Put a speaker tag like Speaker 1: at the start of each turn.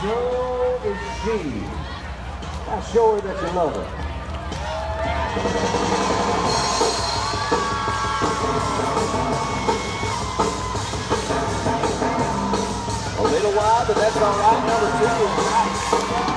Speaker 1: so is she. Now show her that you love her. A little while, but that's all right. Number two is nice.